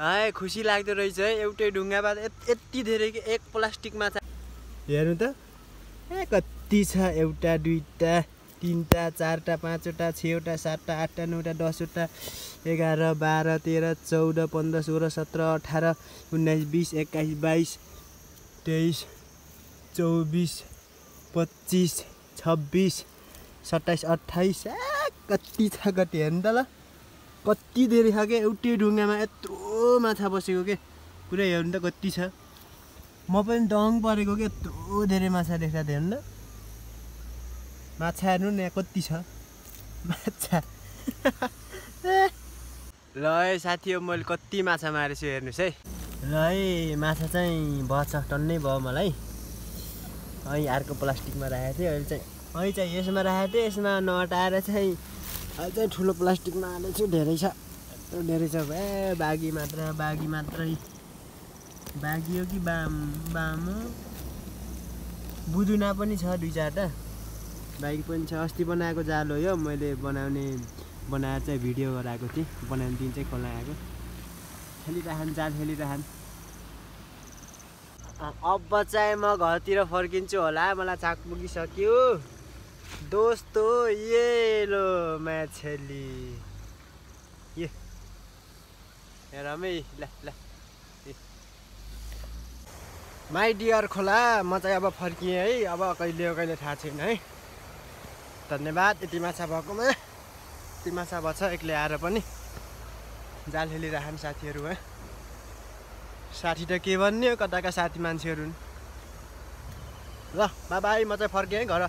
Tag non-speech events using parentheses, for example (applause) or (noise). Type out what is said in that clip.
है खुसी लाग्दो रहेछ है एउटै ढुङ्गामा यत- धेरै कि एक प्लास्टिक माछा हेर्नु त ए कति छ एउटा दुईवटा तिनवटा चारवटा पाँचवटा छवटा सातवटा आठवटा नौवटा दसवटा एघार बाह्र तेह्र चौध पन्ध्र सोह्र सत्र अठार उन्नाइस बिस एक्काइस बाइस तेइस चौबिस पच्चिस छब्बिस सत्ताइस अट्ठाइस ए कति छ कति हेर्नु त ल। कति धेरै छ क्या एउटै ढुङ्गामा यत्रो माछा बसेको के? पुरै हेर्नु त कति छ। म पनि दङ परेको के? यत्रो धेरै माछा देख्दा त हेर्नु त माछा हेर्नु न यहाँ कति छ। माछा। (laughs) ल है साथी हो मैले कति माछा मारेछु हेर्नुहोस् है। ल है माछा चाहिँ बछ टन्नै भयो मलाई। है अर्को प्लास्टिकमा राखेको थिएँ अहिले चाहिँ। अहिले चाहिँ यसमा राखेको थिएँ यसमा नहटाएर चाहिँ अहिले चाहिँ ठुलो प्लास्टिकमा हालेको छु धेरै छ। यत्रो धेरै छ। ए बाघी मात्र बाघी मात्रै। बाघी हो कि बाम बाम बुदुना पनि छ दुई चारवटा। बाइक पनि छ। अस्ति बनाएको जाल हो यो। मैले बनाउने बनाएर चाहिँ भिडियो गराएको थिएँ। बनाउने दिन चाहिँ खोला आएको। खेलिरहन् जाल खेलिरहन् अब चाहिँ म घरतिर फर्किन्छु होला। मलाई चाक पुगिसक्यो दोस्तो ये लो म्याछली ये। ल ल। माई डियर खोला म चाहिँ अब फर्किएँ है। अब कहिले हो कहिले थाहा छैन है। धन्यवाद यति माछा भएकोमा। यति माछा भएछ एक्लै आएर पनि। जाल खेलिरहन् साथीहरू है साथी त के भन्ने हो कताका साथी मान्छेहरू। ल बाई म चाहिँ फर्केँ है घर।